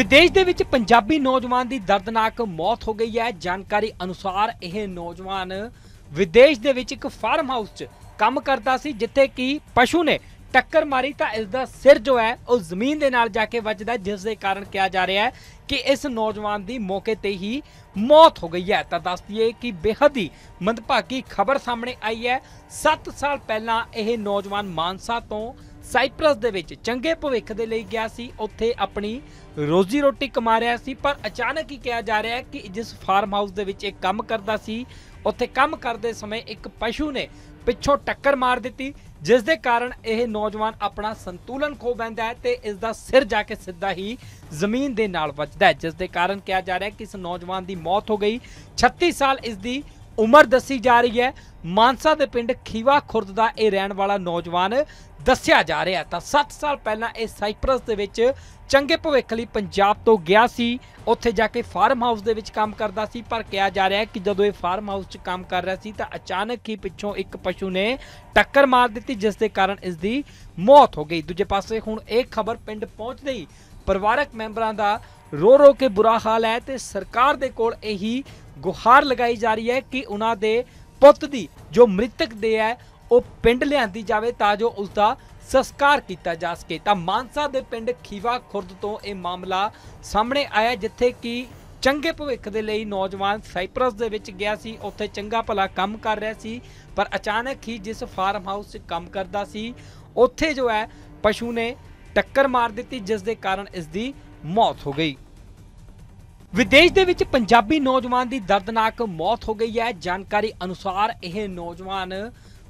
ਵਿਦੇਸ਼ ਦੇ ਵਿੱਚ ਪੰਜਾਬੀ ਨੌਜਵਾਨ ਦੀ ਦਰਦਨਾਕ ਮੌਤ ਹੋ ਗਈ ਹੈ। ਜਾਣਕਾਰੀ ਅਨੁਸਾਰ ਇਹ ਨੌਜਵਾਨ ਵਿਦੇਸ਼ ਦੇ ਵਿੱਚ ਇੱਕ ਫਾਰਮ ਹਾਊਸ 'ਚ ਕੰਮ ਕਰਦਾ ਸੀ, ਜਿੱਥੇ ਕਿ ਪਸ਼ੂ ਨੇ ਟੱਕਰ ਮਾਰੀ ਤਾਂ ਇਸ ਦਾ ਸਿਰ ਜੋ ਹੈ, ਉਹ ਜ਼ਮੀਨ ਦੇ ਨਾਲ ਜਾ ਕੇ ਵੱਜਦਾ ਜਿਸ ਦੇ ਕਾਰਨ ਕਿਹਾ ਜਾ ਰਿਹਾ ਹੈ ਕਿ ਇਸ ਨੌਜਵਾਨ ਦੀ ਮੌਕੇ ਤੇ ਹੀ ਮੌਤ ਹੋ ਗਈ ਹੈ। ਤਾਂ ਦੱਸ ਦਈਏ ਕਿ ਬੇਹੱਦ ਹੀ ਮੰਦਭਾਗੀ ਖਬਰ ਸਾਹਮਣੇ ਆਈ ਹੈ। 7 ਸਾਲ ਪਹਿਲਾਂ ਇਹ ਨੌਜਵਾਨ ਮਾਨਸਾ ਤੋਂ ਸਾਈਪ੍ਰਸ ਦੇ ਵਿੱਚ ਚੰਗੇ ਭਵਿੱਖ ਦੇ ਲਈ ਗਿਆ ਸੀ, ਉੱਥੇ ਆਪਣੀ ਰੋਜ਼ੀ ਰੋਟੀ ਕਮਾ ਰਿਹਾ ਸੀ, ਪਰ ਅਚਾਨਕ ਹੀ ਕਿਹਾ ਜਾ ਰਿਹਾ ਹੈ ਕਿ ਜਿਸ ਫਾਰਮ ਹਾਊਸ ਦੇ ਵਿੱਚ ਇਹ ਕੰਮ ਕਰਦਾ ਸੀ, ਉੱਥੇ ਕੰਮ ਕਰਦੇ ਸਮੇਂ ਇੱਕ ਪਸ਼ੂ ਨੇ ਪਿੱਛੋਂ ਟੱਕਰ ਮਾਰ ਦਿੱਤੀ, ਜਿਸ ਦੇ ਕਾਰਨ ਇਹ ਨੌਜਵਾਨ ਆਪਣਾ ਸੰਤੁਲਨ ਖੋ ਬੈਂਦਾ ਹੈ ਤੇ ਇਸ ਦਾ ਸਿਰ ਜਾ ਕੇ ਸਿੱਧਾ ਹੀ ਜ਼ਮੀਨ ਦੇ ਨਾਲ ਵੱਜਦਾ ਹੈ, ਜਿਸ ਦੇ ਕਾਰਨ ਕਿਹਾ ਜਾ ਰਿਹਾ ਹੈ ਕਿ ਇਸ ਨੌਜਵਾਨ ਦੀ ਮੌਤ ਹੋ ਗਈ। 36 ਸਾਲ ਇਸ ਦੀ ਉਮਰ ਦੱਸੀ ਜਾ ਰਹੀ ਹੈ। ਮਾਨਸਾ ਦੇ ਪਿੰਡ ਖੀਵਾ ਖੁਰਦ ਦਾ ਇਹ ਰਹਿਣ ਵਾਲਾ ਨੌਜਵਾਨ ਦੱਸਿਆ ਜਾ ਰਿਹਾ ਤਾਂ 7 ਸਾਲ ਪਹਿਲਾਂ ਇਹ ਸਾਈਪ੍ਰਸ ਦੇ ਵਿੱਚ ਚੰਗੇ ਭਵਿੱਖ ਲਈ ਪੰਜਾਬ ਤੋਂ ਗਿਆ ਸੀ। ਉੱਥੇ ਜਾ ਕੇ ਫਾਰਮ ਹਾਊਸ ਦੇ ਵਿੱਚ ਕੰਮ ਕਰਦਾ ਸੀ। ਪਰ ਕਿਹਾ ਜਾ ਰਿਹਾ ਹੈ ਕਿ ਜਦੋਂ ਇਹ ਫਾਰਮ ਹਾਊਸ 'ਚ ਕੰਮ ਕਰ ਰਿਹਾ ਸੀ ਤਾਂ ਅਚਾਨਕ ਹੀ ਪਿੱਛੋਂ ਇੱਕ ਪਸ਼ੂ ਨੇ ਟੱਕਰ ਮਾਰ ਦਿੱਤੀ, ਜਿਸ ਦੇ ਕਾਰਨ ਇਸ ਦੀ ਮੌਤ ਹੋ ਗਈ। ਦੂਜੇ ਪਾਸੇ ਹੁਣ ਇਹ ਖਬਰ ਪਿੰਡ ਪਹੁੰਚਦੇ ਹੀ ਪਰਿਵਾਰਕ ਮੈਂਬਰਾਂ ਦਾ ਰੋ ਰੋ ਕੇ ਬੁਰਾ ਹਾਲ ਹੈ ਤੇ ਸਰਕਾਰ ਦੇ ਕੋਲ ਇਹੀ ਗੁਹਾਰ ਲਗਾਈ ਜਾ ਰਹੀ ਹੈ ਕਿ ਉਹਨਾਂ ਦੇ ਪੁੱਤ ਦੀ ਜੋ ਮ੍ਰਿਤਕ ਦੇ ਹੈ, ਉਹ ਪਿੰਡ ਲਿਆਂਦੀ ਜਾਵੇ ਤਾਂ ਜੋ ਉਸ ਦਾ ਸੰਸਕਾਰ ਕੀਤਾ ਜਾ ਸਕੇ। ਤਾਂ ਮਾਨਸਾ ਦੇ ਪਿੰਡ ਖੀਵਾ ਖੁਰਦ ਤੋਂ ਇਹ ਮਾਮਲਾ ਸਾਹਮਣੇ ਆਇਆ, ਜਿੱਥੇ ਕਿ ਚੰਗੇ ਭਵਿੱਖ ਦੇ ਲਈ ਨੌਜਵਾਨ ਸਾਈਪਰਸ ਦੇ ਵਿੱਚ ਗਿਆ ਸੀ। ਉੱਥੇ ਚੰਗਾ ਭਲਾ ਕੰਮ ਕਰ ਰਿਹਾ ਸੀ, ਪਰ ਅਚਾਨਕ ਹੀ ਜਿਸ ਫਾਰਮ ਹਾਊਸ 'ਚ ਕੰਮ ਕਰਦਾ ਸੀ, ਉੱਥੇ ਜੋ ਹੈ, ਪਸ਼ੂ ਨੇ ਟੱਕਰ ਮਾਰ ਦਿੱਤੀ, ਜਿਸ ਦੇ ਕਾਰਨ ਇਸ ਦੀ ਮੌਤ ਹੋ ਗਈ। ਵਿਦੇਸ਼ ਦੇ ਵਿੱਚ ਪੰਜਾਬੀ ਨੌਜਵਾਨ ਦੀ ਦਰਦਨਾਕ ਮੌਤ ਹੋ ਗਈ ਹੈ। ਜਾਣਕਾਰੀ ਅਨੁਸਾਰ ਇਹ ਨੌਜਵਾਨ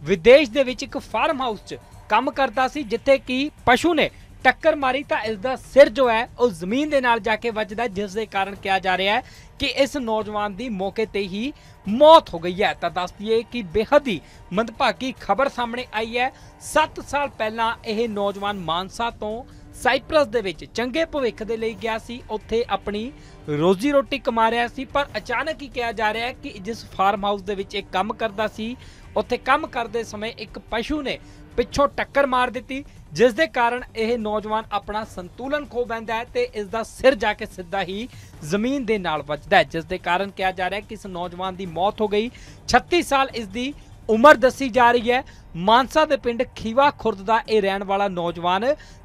ਵਿਦੇਸ਼ ਦੇ ਵਿੱਚ ਇੱਕ ਫਾਰਮ ਹਾਊਸ 'ਚ ਕੰਮ ਕਰਦਾ ਸੀ, ਜਿੱਥੇ ਕਿ ਪਸ਼ੂ ਨੇ ਟੱਕਰ ਮਾਰੀ ਤਾਂ ਇਸ ਦਾ ਸਿਰ ਜੋ ਹੈ, ਉਹ ਜ਼ਮੀਨ ਦੇ ਨਾਲ ਜਾ ਕੇ ਵੱਜਦਾ ਜਿਸ ਦੇ ਕਾਰਨ ਕਿਹਾ ਜਾ ਰਿਹਾ ਹੈ ਕਿ ਇਸ ਨੌਜਵਾਨ ਦੀ ਮੌਕੇ ਤੇ ਹੀ ਮੌਤ ਹੋ ਗਈ ਹੈ। ਤਾਂ ਦੱਸ ਦਈਏ ਕਿ ਬੇਹੱਦ ਹੀ ਮੰਦਭਾਗੀ ਖਬਰ ਸਾਹਮਣੇ ਆਈ ਹੈ। 7 ਸਾਲ ਪਹਿਲਾਂ ਇਹ ਨੌਜਵਾਨ ਮਾਨਸਾ ਤੋਂ ਸਾਈਪ੍ਰਸ ਦੇ ਵਿੱਚ ਚੰਗੇ ਭਵਿੱਖ ਦੇ ਲਈ ਗਿਆ ਸੀ, ਉੱਥੇ ਆਪਣੀ ਰੋਜ਼ੀ ਰੋਟੀ ਕਮਾ ਰਿਹਾ ਸੀ, ਪਰ ਅਚਾਨਕ ਹੀ ਕਿਹਾ ਜਾ ਰਿਹਾ ਹੈ ਕਿ ਜਿਸ ਫਾਰਮ ਹਾਊਸ ਦੇ ਵਿੱਚ ਇਹ ਕੰਮ ਕਰਦਾ ਸੀ, ਉੱਥੇ ਕੰਮ ਕਰਦੇ ਸਮੇਂ ਇੱਕ ਪਸ਼ੂ ਨੇ ਪਿੱਛੋਂ ਟੱਕਰ ਮਾਰ ਦਿੱਤੀ, ਜਿਸ ਦੇ ਕਾਰਨ ਇਹ ਨੌਜਵਾਨ ਆਪਣਾ ਸੰਤੁਲਨ ਖੋ ਬੈਂਦਾ ਹੈ ਤੇ ਇਸ ਦਾ ਸਿਰ ਜਾ ਕੇ ਸਿੱਧਾ ਹੀ ਜ਼ਮੀਨ ਦੇ ਨਾਲ ਵੱਜਦਾ ਹੈ, ਜਿਸ ਦੇ ਕਾਰਨ ਕਿਹਾ ਜਾ ਰਿਹਾ ਹੈ ਕਿ ਇਸ ਨੌਜਵਾਨ ਦੀ ਮੌਤ ਹੋ ਗਈ। 36 ਸਾਲ ਇਸ ਦੀ ਉਮਰ ਦੱਸੀ ਜਾ ਰਹੀ ਹੈ। ਮਾਨਸਾ ਦੇ ਪਿੰਡ ਖੀਵਾ ਖੁਰਦ ਦਾ ਇਹ ਰਹਿਣ ਵਾਲਾ ਨੌਜਵਾਨ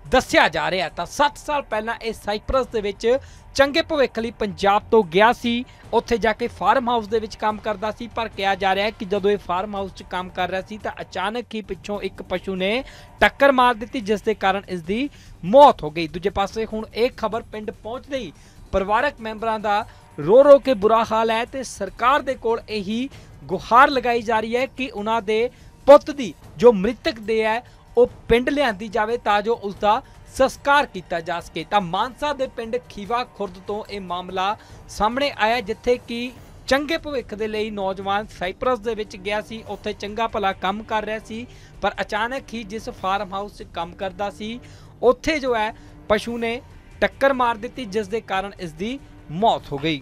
ਦੱਸਿਆ ਜਾ ਰਿਹਾ ਤਾਂ 7 ਸਾਲ ਪਹਿਲਾਂ ਇਹ ਸਾਈਪ੍ਰਸ ਦੇ ਵਿੱਚ ਚੰਗੇ ਭਵਿੱਖ ਲਈ ਪੰਜਾਬ ਤੋਂ ਗਿਆ ਸੀ। ਉੱਥੇ ਜਾ ਕੇ ਫਾਰਮ ਹਾਊਸ ਦੇ ਵਿੱਚ ਕੰਮ ਕਰਦਾ ਸੀ। ਪਰ ਕਿਹਾ ਜਾ ਰਿਹਾ ਹੈ ਕਿ ਜਦੋਂ ਇਹ ਫਾਰਮ ਹਾਊਸ 'ਚ ਕੰਮ ਕਰ ਰਿਹਾ ਸੀ ਤਾਂ ਅਚਾਨਕ ਹੀ ਪਿੱਛੋਂ ਇੱਕ ਪਸ਼ੂ ਨੇ ਟੱਕਰ ਮਾਰ ਦਿੱਤੀ, ਜਿਸ ਦੇ ਕਾਰਨ ਇਸ ਦੀ ਮੌਤ ਹੋ ਗਈ। ਦੂਜੇ ਪਾਸੇ ਹੁਣ ਇਹ ਖਬਰ ਪਿੰਡ ਪਹੁੰਚਦੇ ਹੀ ਪਰਿਵਾਰਕ ਮੈਂਬਰਾਂ ਦਾ ਰੋ ਰੋ ਕੇ ਬੁਰਾ ਹਾਲ ਹੈ ਤੇ ਸਰਕਾਰ ਦੇ ਕੋਲ ਇਹੀ ਗੁਹਾਰ ਲਗਾਈ ਜਾ ਰਹੀ ਹੈ ਕਿ ਉਹਨਾਂ ਦੇ ਪੁੱਤ ਦੀ ਜੋ ਮ੍ਰਿਤਕ ਦੇ ਹੈ, ਉਹ ਪਿੰਡ ਲਿਆਂਦੀ ਜਾਵੇ ਤਾਂ ਜੋ ਉਸ ਦਾ ਸੰਸਕਾਰ ਕੀਤਾ ਜਾ ਸਕੇ। ਤਾਂ ਮਾਨਸਾ ਦੇ ਪਿੰਡ ਖੀਵਾ ਖੁਰਦ ਤੋਂ ਇਹ ਮਾਮਲਾ ਸਾਹਮਣੇ ਆਇਆ, ਜਿੱਥੇ ਕਿ ਚੰਗੇ ਭਵਿੱਖ ਦੇ ਲਈ ਨੌਜਵਾਨ ਸਾਈਪਰਸ ਦੇ ਵਿੱਚ ਗਿਆ ਸੀ। ਉੱਥੇ ਚੰਗਾ ਭਲਾ ਕੰਮ ਕਰ ਰਿਹਾ ਸੀ, ਪਰ ਅਚਾਨਕ ਹੀ ਜਿਸ ਫਾਰਮ ਹਾਊਸ 'ਚ ਕੰਮ ਕਰਦਾ ਸੀ, ਉੱਥੇ ਜੋ ਹੈ, ਪਸ਼ੂ ਨੇ ਟੱਕਰ ਮਾਰ ਦਿੱਤੀ, ਜਿਸ ਦੇ ਕਾਰਨ ਇਸ ਦੀ ਮੌਤ ਹੋ ਗਈ